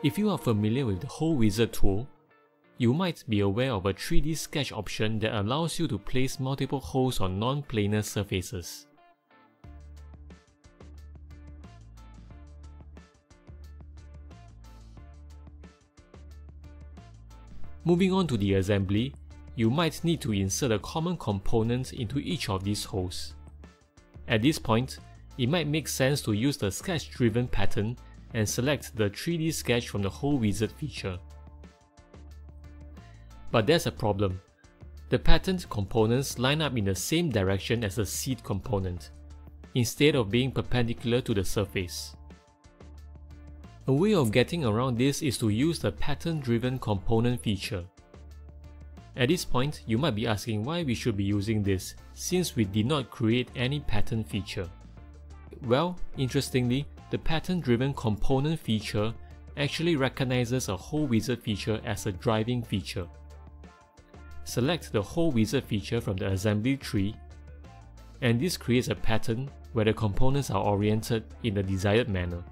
If you are familiar with the Hole Wizard tool, you might be aware of a 3D sketch option that allows you to place multiple holes on non-planar surfaces. Moving on to the assembly, you might need to insert a common component into each of these holes. At this point, it might make sense to use the sketch-driven pattern and select the 3D sketch from the Hole Wizard feature. But there's a problem. The patterned components line up in the same direction as the seed component, instead of being perpendicular to the surface. A way of getting around this is to use the pattern-driven component feature. At this point, you might be asking why we should be using this, since we did not create any pattern feature. Well, interestingly, the pattern-driven component feature actually recognizes a Hole Wizard feature as a driving feature. Select the Hole Wizard feature from the assembly tree, and this creates a pattern where the components are oriented in the desired manner.